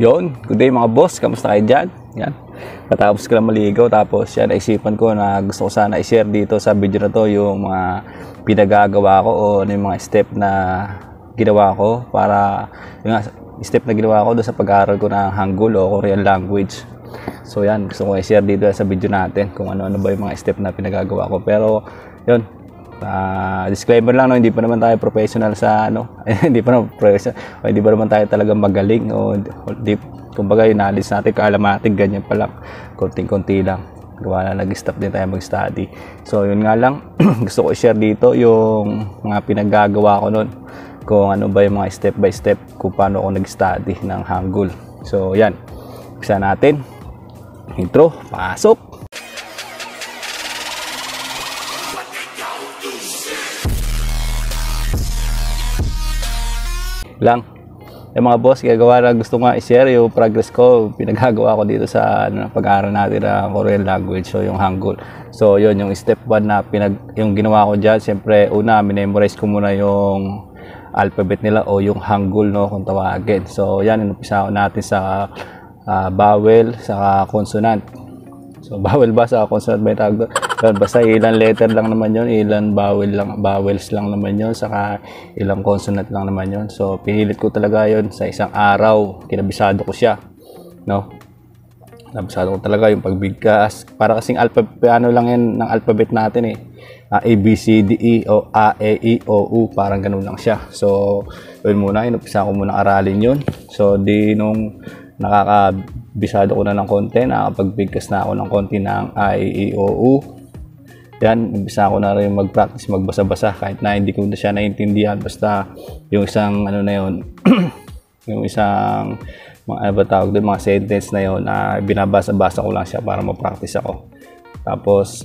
Yon, good day mga boss, kamusta kayo dyan? Yan. Katapos ko lang maligaw, tapos yan, naisipan ko na gusto ko sana i-share dito sa video na to yung mga pinagagawa ko o ano yung mga step na ginawa ko para yung step na ginawa ko doon sa pag-aaral ko ng Hangul o Korean language. So yan, gusto ko i-share dito sa video natin kung ano-ano ba yung mga step na pinagagawa ko. Pero yun, Ah, disclaimer lang no, hindi pa naman tayo professional sa ano, hindi pa naman professional, hindi pa naman tayo talagang magaling o hindi kumbaga yung knowledge natin, kaalam natin ganyan pa lang, konting-konti lang. Gawa na nag-stop din tayo mag-study. So yun nga lang, gusto ko i-share dito yung mga pinaggagawa ko noon kung ano ba yung mga step by step kung paano ako nag-study ng Hangul. So yan, isa natin. Intro, pasok! Lang. Yung mga boss, gagawa na gusto nga i-share yung progress ko, pinagagawa ko dito sa ano, pag-aaral natin ng Korean language, so yung Hangul. So yun, yung step 1 na pinag, yung ginawa ko dyan, siyempre una, minemorize ko muna yung alphabet nila o yung Hangul, no, kung tawagin. So yan, inumpisa natin sa uh, vowel, sa consonant. So vowel ba sa consonant ba yung tawag doon? Yun, basta ilang letter lang naman yon, ilang vowel lang, vowels lang naman yon, saka ilang consonant lang naman yon. So pinilit ko talaga yon sa isang araw, kinabisado ko siya, no? Nabisado ko talaga yung pagbigkas. Para kasing alphabet, ano lang yan ng alphabet natin eh. Uh, A, B, C, D, E, o A, E, I, O, U. Parang ganun lang siya. So, yun muna, inumpisa ko muna aralin yun. So, di nung nakakabisado ko na ng konti, nakapagbigkas na ako ng konti ng A, E, I, O, U yan, umpisa ko na rin mag-practice magbasa-basa kahit na hindi ko na siya naintindihan. Basta yung isang ano na yun yung isang mga ano ba tawag doon, mga sentence na yun na binabasa-basa ko lang siya para ma-practice ako. Tapos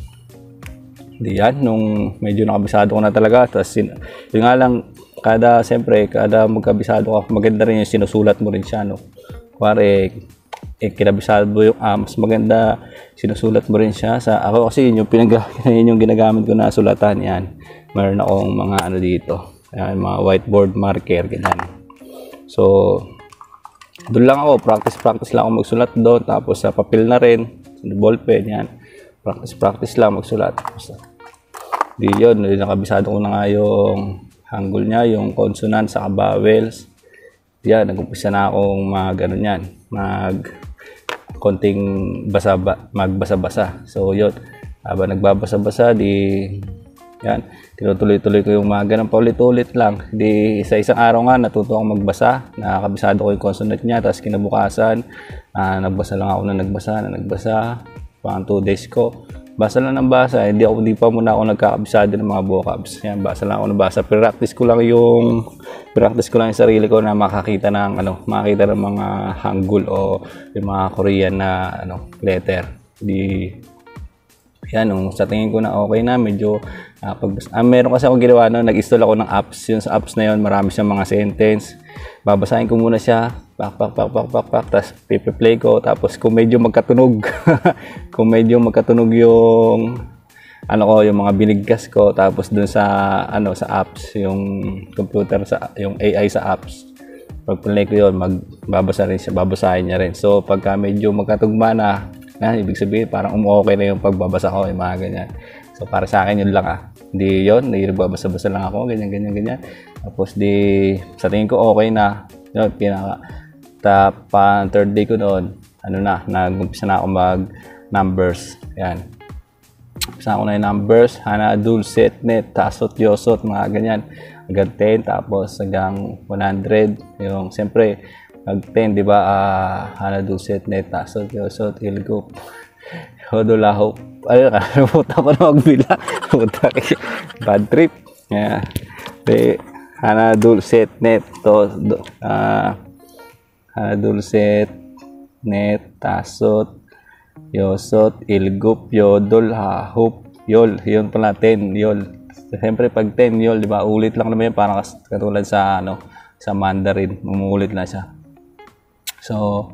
di yan, nung medyo nakabisado ko na talaga. Tapos yun, yun nga lang kada, siyempre, kada magkabisado ka maganda rin yung sinusulat mo rin siya no? Kuwari eh, kinabisado yung ah, mas maganda sinusulat mo rin siya sa ako kasi yun yung pinag yun yung ginagamit ko na sulatan yan. Meron akong mga ano dito yan, mga whiteboard marker ganyan. So doon lang ako practice practice lang ako magsulat doon tapos sa papel na rin ballpen yan. Practice practice lang magsulat. Basta, di yun nakabisado ko na nga yung hanggol niya yung consonant sa vowels. Yan nag-umpisa na akong mag ano yan mag konting basa magbasa-basa. So yun, habang nagbabasa-basa di yan, tinutuloy-tuloy ko yung mga ganun paulit-ulit lang. Di sa isang araw nga natuto akong magbasa, nakakabisado ko yung consonant niya, tapos kinabukasan, uh, nagbasa lang ako na nagbasa, na nagbasa, pang 2 days ko. Basa lang ng basa, hindi ako hindi pa muna ako nagkakabisado ng mga vocabs. Yan, basa lang ako ng basa. Practice ko lang yung practice ko lang yung sarili ko na makakita ng ano, makakita ng mga Hangul o yung mga Korean na ano, letter. Di yan, nung sa tingin ko na okay na, medyo uh, pag, ah, meron kasi ako ginawa no, nag-install ako ng apps. Yung sa apps na yon marami siyang mga sentence. Babasahin ko muna siya, pak, pak, pak, pak, pak, pak, tapos pipi-play ko. Tapos kung medyo magkatunog, kung medyo magkatunog yung ano ko, yung mga binigkas ko. Tapos dun sa, ano, sa apps, yung computer, sa, yung AI sa apps. Pag play ko yun, magbabasa rin siya, babasahin niya rin. So, pagka medyo magkatugma na, na, ibig sabihin, parang umuokay na yung pagbabasa ko, yung mga ganyan. So, para sa akin, yun lang ah. Hindi yun, hindi nagbabasa-basa lang ako, ganyan, ganyan, ganyan. Tapos, di, sa tingin ko, okay na. Yun, pinaka, ta, pa, third day ko noon, ano na, nag-umpisa na ako mag numbers. Yan. Umpisa ko na yung numbers, hana, dul, set, net, tasot, yosot, mga ganyan. Hanggang 10, tapos hanggang 100. Yung, siyempre, Pag 10, di ba, uh, hana duset, neta, sot, yosot, ilgop, hodo lahop. Ka, nabuta ko na magbila. Puta, bad trip. Yeah. De, hana dulcet, net, to, do, uh, hana dulcet, net, tasot, yosot, ilgop, yodol, hahop, yol. Yun pala, 10, yol. Siyempre, pag 10, yol, di ba, ulit lang naman yan, parang katulad sa, ano, sa Mandarin, umuulit na siya. So,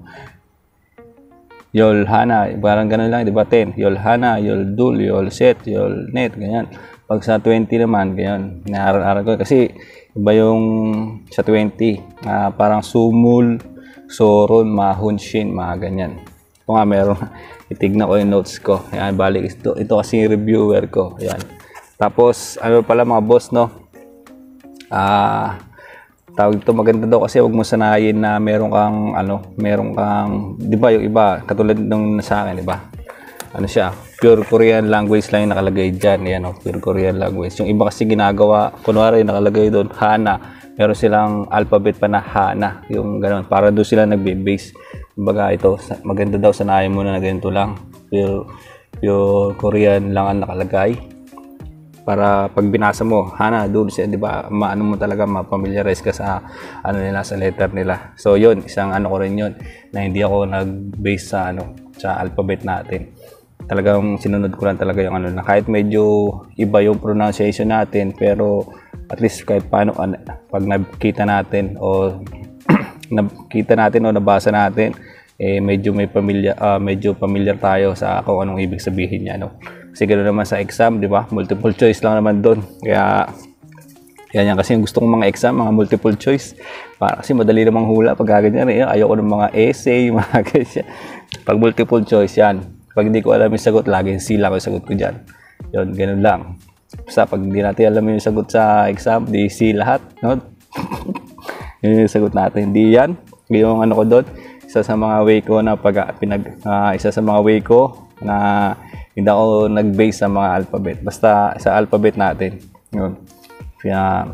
Yolhana, parang ganun lang, di ba? 10. Yolhana, Yoldul, Yolset, Yolnet, ganyan. Pag sa 20 naman, ganyan. Naaral-aral ko. Kasi, iba yung sa 20. Uh, parang sumul, Soron, Mahunshin, mga ganyan. Ito nga meron, itignan ko yung notes ko. Ayan, balik ito, ito kasi yung reviewer ko. Ayan. Tapos, ano pala mga boss, no? Ah, tawag ito maganda daw kasi wag mo sanayin na meron kang ano, meron kang 'di ba yung iba katulad nung sa akin, 'di ba? Ano siya? Pure Korean language lang yung nakalagay diyan, yan oh, pure Korean language. Yung iba kasi ginagawa, kunwari nakalagay doon Hana, meron silang alphabet pa na Hana, yung ganoon para doon sila nagbe-base. Kumbaga ito, maganda daw sanayin mo na ganito lang. Pure pure Korean lang ang nakalagay para pag binasa mo, hana, doon siya, di ba, maano mo talaga, mapamiliarize ka sa, ano nila, sa letter nila. So, yun, isang ano ko rin yun, na hindi ako nag-base sa, ano, sa alphabet natin. Talagang sinunod ko lang talaga yung ano, na kahit medyo iba yung pronunciation natin, pero at least kahit paano, ano, pag nakita natin o nakita natin o nabasa natin, eh medyo may pamilya ah, medyo familiar tayo sa kung anong ibig sabihin niya no. Kasi ganoon naman sa exam, di ba? Multiple choice lang naman doon. Kaya yan yan kasi yung gusto kong mga exam, mga multiple choice. Para kasi madali namang hula pag gaganyan. Eh. Ayoko ng mga essay, mga ganyan. Pag multiple choice yan. Pag hindi ko alam yung sagot, laging sila ko yung sagot ko dyan. Yun, ganun lang. Basta pag hindi natin alam yung sagot sa exam, di si lahat. No? yun yung sagot natin. Hindi yan. Yung ano ko doon, isa sa mga way ko na pag pinag ah, isa sa mga way ko na hindi ako nag-base sa mga alphabet. Basta sa alphabet natin. Yun. Kaya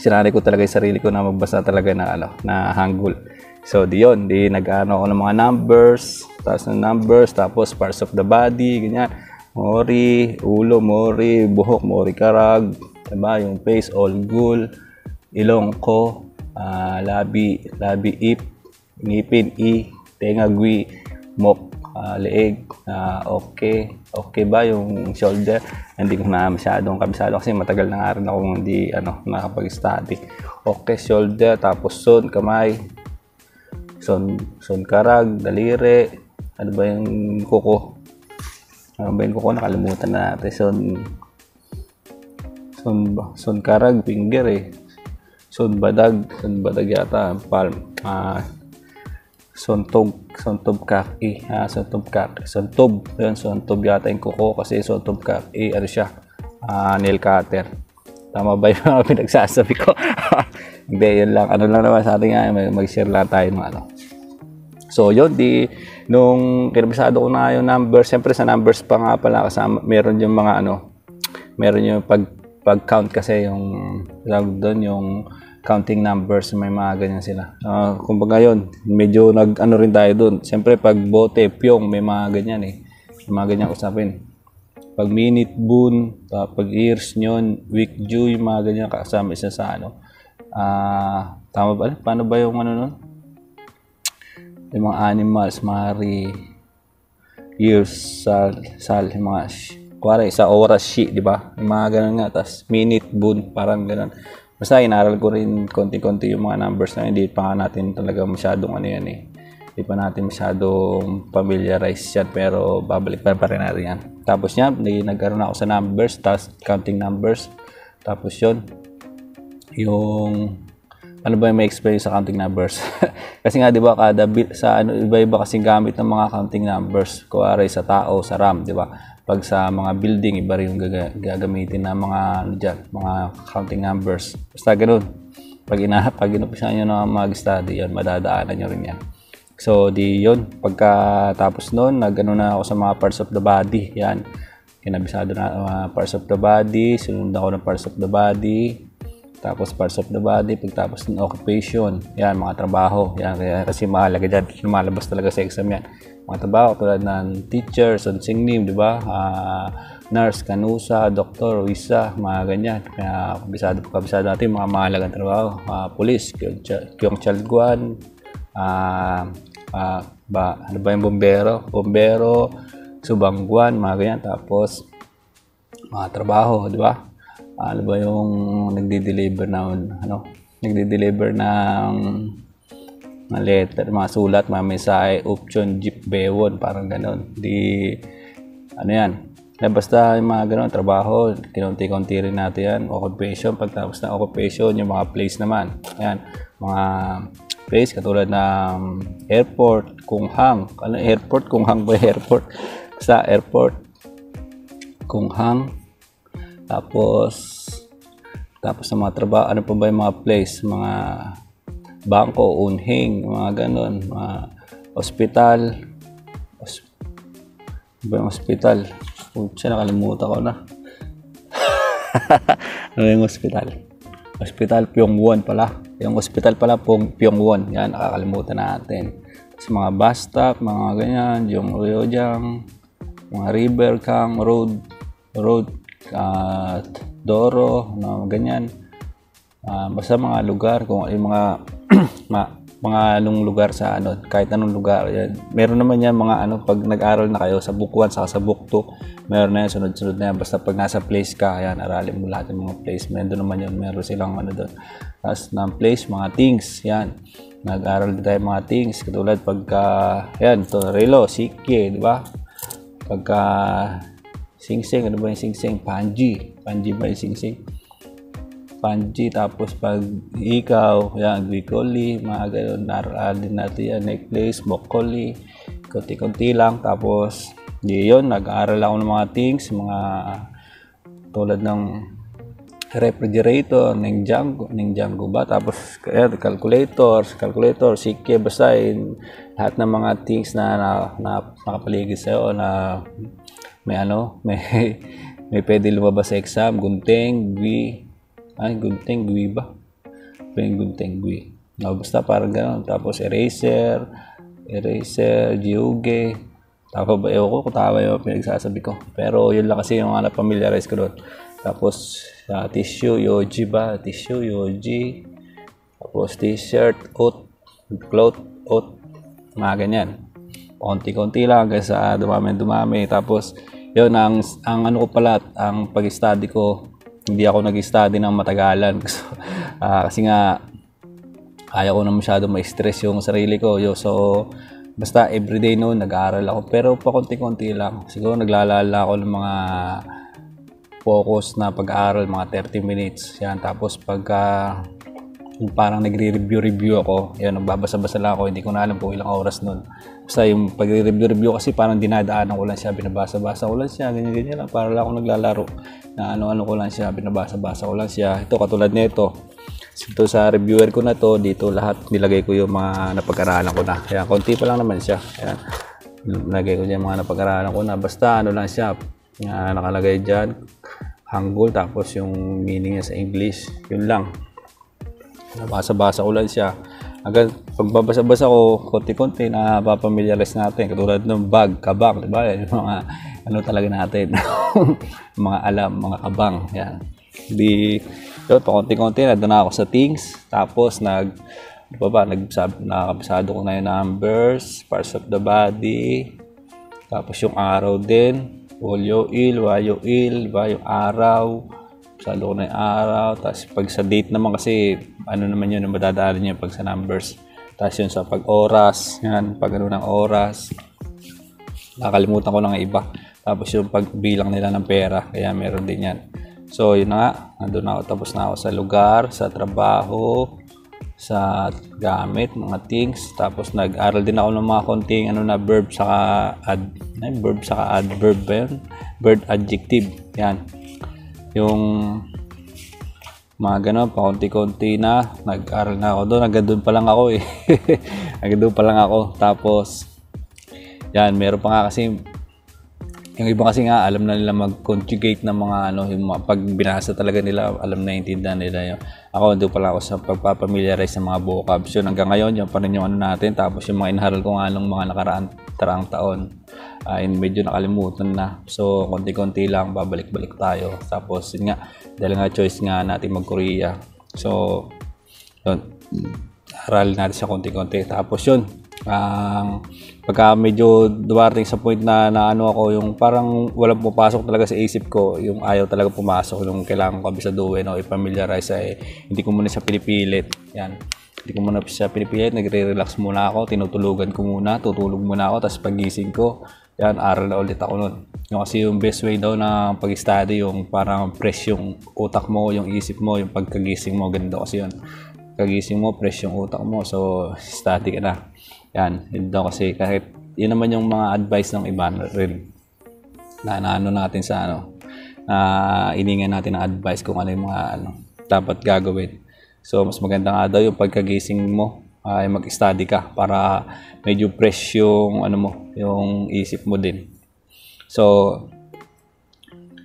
sinari ko talaga yung sarili ko na magbasa talaga ng ano, na Hangul. So, di yun. Di nag-ano ako ng mga numbers, tapos ng numbers, tapos parts of the body, ganyan. Mori, ulo, mori, buhok, mori karag, diba? Yung face, all gul, ilong ko, ah, labi, labi ip, ngipin, i, tenga, gwi, mok, ah, leeg, ah, okay, okay ba yung shoulder? Hindi ko na masyadong kabisado kasi matagal na nga rin ako hindi ano, nakapag-study. Okay, shoulder, tapos son, kamay, son, son karag, daliri, ano ba yung kuko? Ano ba yung kuko? Nakalimutan na natin. Son, son, son karag, finger eh. Son badag, son badag yata, palm. Ah, Sontog, Sontog kaki, ah, Sontog kaki, Sontog, yun, Sontog yata yung kuko kasi Sontog kaki, ano siya, ah, nail cutter. Tama ba yung mga pinagsasabi ko? Hindi, yun lang. Ano lang naman sa atin mag-share lang tayo ng ano. So, yun, di, nung kinabisado ko na yung numbers, siyempre sa numbers pa nga pala kasama, meron yung mga ano, meron yung pag, pag-count kasi yung, tawag doon, yung counting numbers, may mga ganyan sila. Ah, kumbaga yun, medyo nag, ano rin tayo doon. Siyempre, pag bote, pyong, may mga ganyan eh. May mga ganyan usapin. Pag minute, boon, ah, pag years, nyon, week, due, yung mga ganyan kasama isa sa ano. Ah, tama ba? Paano ba yung ano nun? yung mga animals, mari, years, sal, sal, yung mga, kuwari, sa oras, shi, di ba? Yung mga ganun nga, tas minute, boon, parang ganun. Basta inaral ko rin konti-konti yung mga numbers na hindi pa natin talaga masyadong ano yan eh. Hindi pa natin masyadong familiarize yan, pero babalik pa, pa rin natin yan. Tapos yan, nag- nagkaroon ako sa numbers, tas counting numbers. Tapos yun, yung ano ba yung may experience sa counting numbers? kasi nga 'di ba kada sa ano iba-iba kasi gamit ng mga counting numbers. Kuwari sa tao, sa RAM, 'di ba? Pag sa mga building iba rin yung gaga- gagamitin na mga ano dyan, mga counting numbers. Basta ganoon. Pag ina pag inumpisahan niyo na mag-study, yan madadaanan niyo rin yan. So di yun, pagkatapos noon, nagano na ako sa mga parts of the body. Yan. Kinabisado na mga parts of the body, sunod ako ng parts of the body, tapos parts of the body, pagtapos ng occupation, yan, mga trabaho, yan, kaya kasi mahalaga dyan, lumalabas talaga sa exam yan. Mga trabaho tulad ng teacher, sonsing name, di ba? Ah, nurse, kanusa, doktor, wisa, mga ganyan. Kaya kabisado, kabisado natin mga mahalagang trabaho. Ah, police, kyong chalguan, ah, ah, ba, ano ba yung bombero? Bombero, subangguan, mga ganyan. Tapos, mga trabaho, di ba? Ano ba yung nagde-deliver ng ano, nagde-deliver ng mga letter, mga sulat, mga mensahe, option, jeep, bewon, parang ganon. Di, ano yan. Eh, basta yung mga ganon, trabaho, kinunti-kunti rin natin yan. Occupation, pagtapos ng occupation, yung mga place naman. Ayan, mga place katulad ng airport, kung hang. Ano airport? Kung hang ba airport? Sa airport, kung hang. Tapos, tapos sa mga trabaho, ano pa ba yung mga place? Mga bangko, unhing, mga ganon, mga hospital. Hos- ano ba yung hospital? Pucha, nakalimutan ko na. ano yung hospital? Hospital Pyongwon pala. Yung hospital pala Pyong, Pyongwon. Yan, nakakalimutan natin. Sa mga bus stop, mga ganyan, yung Ryojang, mga River Kang Road, Road, at Doro, mga ganyan. Ah, basta mga lugar, kung yung mga ma, mga anong lugar sa ano, kahit anong lugar. Yan. Meron naman yan mga ano, pag nag-aral na kayo sa book 1 saka sa book 2, meron na yan, sunod-sunod na yan. Basta pag nasa place ka, yan, aralin mo lahat ng mga place. Meron naman yun, meron silang ano doon. Tapos ng place, mga things, yan. Nag-aral din tayo mga things. Katulad pagka, yan, to, relo, sikye, di ba? Pagka, sing-sing, ano ba yung sing-sing? Panji. Panji ba yung sing-sing? Panji, tapos pag ikaw, yan, Gwikoli, mga ganun, naralin natin yan, necklace, Bokoli, konti-konti lang, tapos, di yun, nag-aaral ako ng mga things, mga tulad ng refrigerator, ng Django, ng Django ba, tapos, kaya, calculator, calculator, sikye, basta lahat ng mga things na, na, na nakapaligid sa'yo, na may ano, may, may pwede lumabas sa exam, gunting, gwi, ay, gunting, gwi ba? Yung gunting, gwi. No, basta parang gano'n. Tapos eraser, eraser, jiuge. Tapos ba, ewan ko kung tama yung pinagsasabi ko. Pero yun lang kasi yung ano, familiarize ko doon. Tapos, uh, tissue, yoji ba? Tissue, yoji. Tapos t-shirt, oat, cloth, oat. Mga ganyan. Konti-konti lang hanggang sa dumami dumami. Tapos, yun, ang, ang ano ko pala, ang pag-study ko, hindi ako nag-study ng matagalan. uh, kasi nga, ayaw ko na masyado ma-stress yung sarili ko. Yo, so, basta everyday noon, nag-aaral ako. Pero pa konti-konti lang. Siguro naglalala ako ng mga focus na pag-aaral, mga 30 minutes. Yan. Tapos pagka yung parang nagre-review-review ako, yan, nagbabasa-basa lang ako, hindi ko na alam kung ilang oras nun. Basta yung pagre-review-review kasi parang dinadaanan ko lang siya, binabasa-basa ko lang siya, ganyan-ganyan lang, para lang ako naglalaro na ano-ano ko lang siya, binabasa-basa ko lang siya. Ito, katulad nito, ito sa reviewer ko na to, dito lahat nilagay ko yung mga napag-aralan ko na. Kaya konti pa lang naman siya. Ayan. Nilagay ko dyan mga napag-aralan ko na. Basta ano lang siya, uh, nakalagay dyan, Hangul, tapos yung meaning niya sa English, yun lang. Nabasa-basa ko lang siya. Hanggang pagbabasa-basa ko, konti-konti na papamiliarize natin. Katulad ng bag, kabang, di ba? Yung mga ano talaga natin. mga alam, mga kabang. Yan. Di, yun, pa konti-konti na ako sa things. Tapos nag, ano pa ba, nagsab, nakakabasado ko na yung numbers, parts of the body. Tapos yung araw din, Wolyo il, Wayo il, ba yung araw, salo ko na yung araw. Tapos pag sa date naman kasi, ano naman yun, madadaanan niya pag sa numbers. Tapos yun sa pag-oras, yan, pag ano ng oras. Nakakalimutan ko lang iba. Tapos yung pagbilang nila ng pera, kaya meron din yan. So yun na nga, nandun ako, tapos na ako sa lugar, sa trabaho, sa gamit, mga things. Tapos nag-aral din ako ng mga konting ano na verb saka ad, ay, verb saka adverb ba yun? Verb adjective. Yan. Yung mga ganun, pakunti-kunti na, nag-aral na ako doon. Hanggang doon pa lang ako eh. Hanggang doon pa lang ako. Tapos, yan, meron pa nga kasi yung iba kasi nga alam na nila mag-conjugate ng mga ano, yung mga, pag binasa talaga nila, alam na intindihan nila yun. Ako doon pala ako sa pagpapamiliarize ng mga vocabs yun. Hanggang ngayon, yung pa rin yung ano natin. Tapos yung mga inaharal ko nga nung mga nakaraan taraang taon, uh, medyo nakalimutan na. So, konti-konti lang, babalik-balik tayo. Tapos, yun nga, dahil nga choice nga natin mag-Korea. So, yun, aralin natin siya konti-konti. Tapos yun, ang uh, pagka medyo dumating sa point na, na ano ako yung parang walang pumapasok talaga sa isip ko yung ayaw talaga pumasok yung kailangan ko kabisaduhin o i-familiarize ay hindi ko muna siya pinipilit yan hindi ko muna siya pinipilit nagre-relax muna ako tinutulugan ko muna tutulog muna ako tapos pagising ko yan aral na ulit ako nun yung kasi yung best way daw na pag-study yung parang fresh yung utak mo yung isip mo yung pagkagising mo ganito kasi yun kagising mo, fresh yung utak mo. So, study ka na. Yan, yun kasi kahit yun naman yung mga advice ng iba rin na naano natin sa ano na iningan natin ng advice kung ano yung mga ano dapat gagawin. So, mas maganda nga daw yung pagkagising mo ay mag-study ka para medyo fresh yung ano mo, yung isip mo din. So,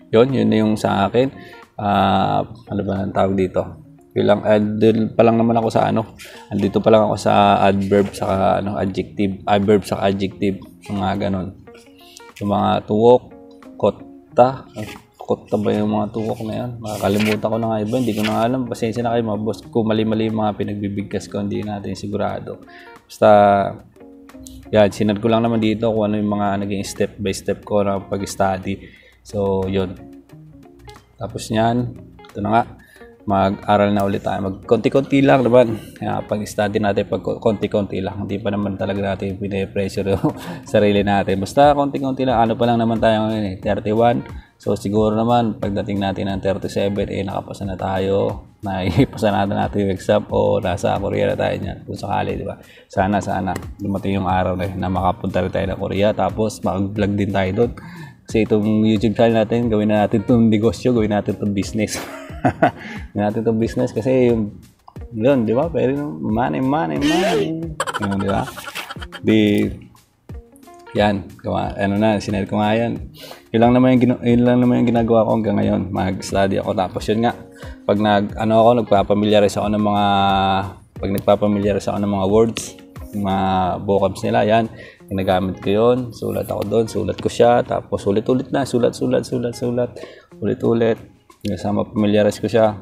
yun, yun na yung sa akin. Ah, ano ba ang tawag dito? Bilang uh, pa lang naman ako sa ano. Andito pa lang ako sa adverb sa ano adjective, adverb sa adjective, mga ganun. Yung mga tuwok, kotta, kotta ba yung mga tuwok na yan? Makakalimutan ko na nga iba, hindi ko na alam. Pasensya na kayo mga boss. Kung mali-mali yung mga pinagbibigkas ko, hindi natin sigurado. Basta, yan, sinad ko lang naman dito kung ano yung mga naging step by step ko na pag-study. So, yun. Tapos niyan, ito na nga, mag-aral na ulit tayo. Mag-konti-konti lang naman. Kaya pag-study natin, pag konti-konti lang. Hindi pa naman talaga natin pinipressure yung sarili natin. Basta konti-konti lang. Ano pa lang naman tayo ngayon eh, 31. So siguro naman, pagdating natin ng 37, eh nakapasa na tayo. Naipasa natin natin yung exam o nasa Korea na tayo niyan. Kung sakali, di ba? Sana, sana. Dumating yung araw na, na makapunta rin tayo ng Korea. Tapos mag-vlog din tayo doon. Kasi itong YouTube channel natin, gawin na natin itong negosyo, gawin natin itong business. gawin natin itong business kasi yung, yun, di ba? Pero money, money, money. Yun, di ba? Di, yan, gawa, ano na, sinare ko nga yan. Yun lang naman yung, yun lang naman yung ginagawa ko hanggang ngayon. Mag-study ako. Tapos yun nga, pag nag, ano ako, nagpapamilyarize ako ng mga, pag nagpapamilyarize ako ng mga words, mga vocabs nila, yan, ginagamit ko yun, sulat ako doon, sulat ko siya, tapos ulit-ulit na, sulat, sulat, sulat, sulat, ulit-ulit, kasama familiarize ko siya.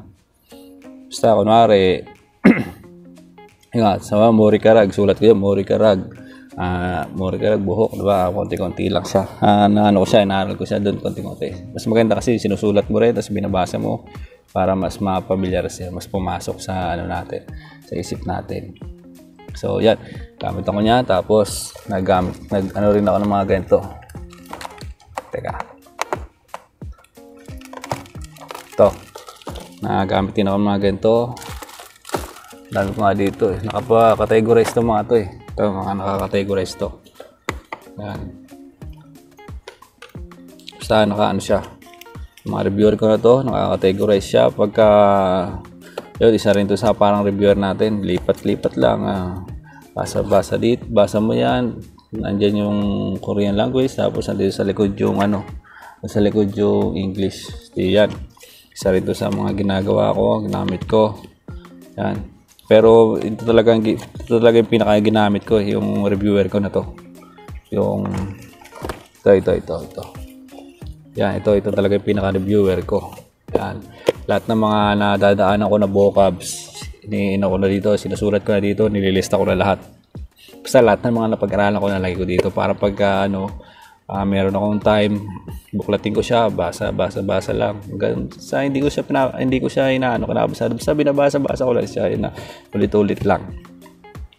Basta, kunwari, yun nga, sama, Mori Karag, sulat ko yun, Mori Karag, ah Mori Karag, buhok, diba, konti-konti lang siya, ah na ano ko siya, inaaral ko siya doon, konti-konti. Mas maganda kasi sinusulat mo rin, tapos binabasa mo, para mas mapamilyar siya, mas pumasok sa ano natin, sa isip natin. So, yan. Gamit ako niya. Tapos, naggamit, nag, ano rin ako ng mga ganito. Teka. Ito. Nagagamit din ako ng mga ganito. Dami ko nga dito eh. Nakapa-categorize to mga to eh. Ito, mga nakaka-categorize to. Yan. Basta naka-ano siya. Mga reviewer ko na to, nakaka-categorize siya. Pagka yun, isa rin to sa parang reviewer natin. Lipat-lipat lang. Ah. Basa-basa dito. Basa mo yan. Nandyan yung Korean language. Tapos nandito sa likod yung ano. Sa likod yung English. So, yan. Isa rin to sa mga ginagawa ko. Ginamit ko. Yan. Pero ito talaga, ito talaga yung pinaka ginamit ko. Yung reviewer ko na to. Yung ito, ito, ito, ito. Yan, ito, ito talaga yung pinaka-reviewer ko. Yan lahat ng mga nadadaanan ko na vocabs, iniino ko na dito, sinusulat ko na dito, nililista ko na lahat. Basta lahat ng mga napag-aralan ko nalagay ko dito para pag uh, ano, uh, meron akong time, buklatin ko siya, basa, basa, basa lang. Ganun. Sa hindi ko siya pina, hindi ko siya inaano kinabasa. Basta binabasa, basa ko lang siya, ina, ulit-ulit lang.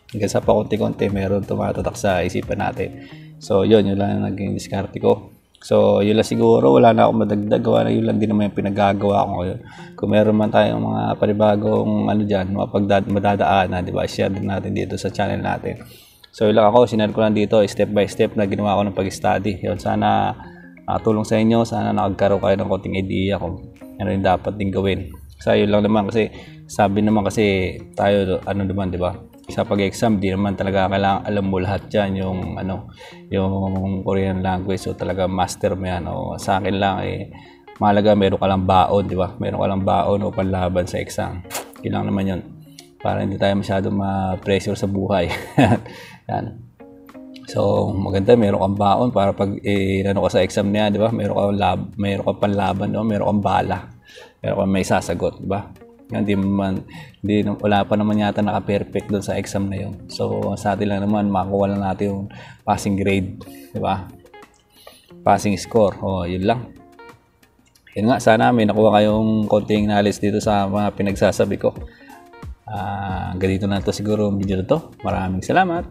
Hanggang sa pakunti-kunti, meron tumatatak sa isipan natin. So, yun, yun lang naging diskarte ko. So, yun lang siguro. Wala na akong madagdag. Gawa na yun lang din naman yung pinagagawa ko ngayon. Kung meron man tayong mga panibagong ano dyan, mga pagdad madadaanan, di ba? Share din natin dito sa channel natin. So, yun lang ako. Sinare ko lang dito step by step na ginawa ko ng pag-study. Yun, sana nakatulong sa inyo. Sana nakagkaroon kayo ng konting idea kung ano yung dapat din gawin. Sa yun lang naman kasi sabi naman kasi tayo ano naman, di ba? sa pag-exam, di naman talaga kailangan alam mo lahat yan, yung ano, yung Korean language, so talaga master mo yan. O, sa akin lang, eh, mahalaga meron ka lang baon, di ba? Meron ka lang baon o panlaban sa exam. Yun lang naman yun. Para hindi tayo masyado ma-pressure sa buhay. yan. So, maganda, meron kang baon para pag eh, ano ka sa exam niya, di ba? Meron kang lab, meron kang panlaban, no? meron kang bala. Meron kang may sasagot, di ba? Hindi man, hindi, wala pa naman yata naka-perfect doon sa exam na yun. So, sa atin lang naman, makakuha lang natin yung passing grade. Di ba? Passing score. O, oh, yun lang. Yun nga, sana may nakuha kayong konting knowledge dito sa mga pinagsasabi ko. Uh, ganito na to siguro ang video na to. Maraming salamat.